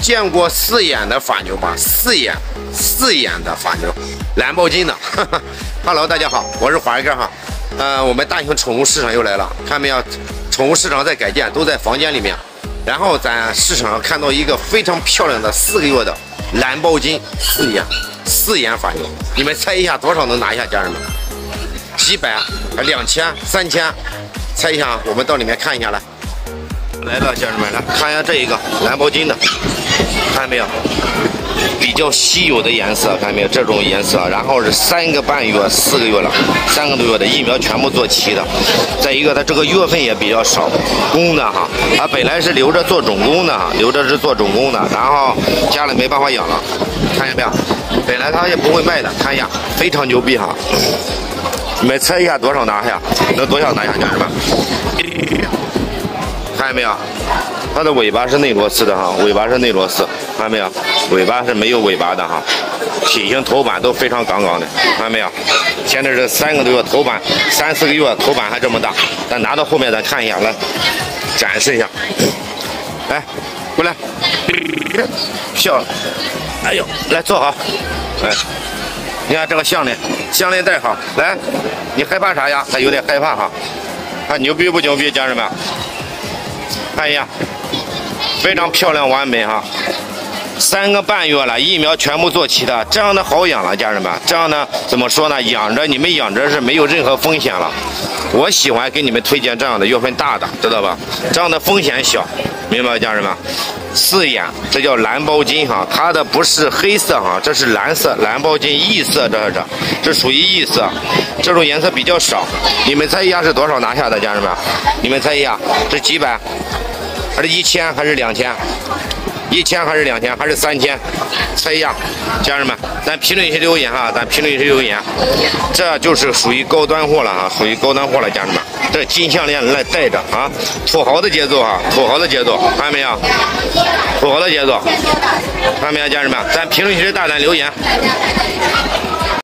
见过四眼的法牛吗？四眼，四眼的法牛，蓝包金的。Hello，大家好，我是华哥哈。呃，我们大型宠物市场又来了，看没有？宠物市场在改建，都在房间里面。然后咱市场上看到一个非常漂亮的四个月的蓝包金四眼，四眼法牛，你们猜一下多少能拿下，家人们？几百？两千？三千？猜一下，我们到里面看一下来。来了，家人们，来看一下这一个蓝包金的，看没有？比较稀有的颜色，看见没有？这种颜色，然后是三个半月、四个月了，三个多月的疫苗全部做齐的。再一个，它这个月份也比较少，公的哈，它本来是留着做种公的，留着是做种公的，然后家里没办法养了，看见没有？本来它也不会卖的，看一下，非常牛逼哈！你们猜一下多少拿下？能多少拿下，家人们？看见没有？它的尾巴是内螺丝的哈，尾巴是内螺丝，看到没有？尾巴是没有尾巴的哈，体型头板都非常杠杠的，看到没有？现在是三个多月头板，三四个月头板还这么大，咱拿到后面咱看一下，来展示一下，来过来，笑，哎呦，来坐好，哎，你看这个项链，项链戴好，来，你害怕啥呀？他有点害怕哈，看牛逼不牛逼，家人们？看一下，非常漂亮完美哈，三个半月了，疫苗全部做齐的，这样的好养了，家人们，这样的怎么说呢？养着你们养着是没有任何风险了。我喜欢给你们推荐这样的月份大的，知道吧？这样的风险小，明白家人们？四眼，这叫蓝包金哈，它的不是黑色哈，这是蓝色蓝包金异色，这是这，这属于异色，这种颜色比较少。你们猜一下是多少拿下的，家人们？你们猜一下，是几百？还是一千还是两千？一千还是两千还是三千？猜一下，家人们，咱评论区留言哈，咱评论区留言，这就是属于高端货了哈，属于高端货了，家人们，这金项链来戴着啊，土豪的节奏哈，土豪的节奏，看见没有？土豪的节奏，看见没有，家人们，咱评论区大胆留言。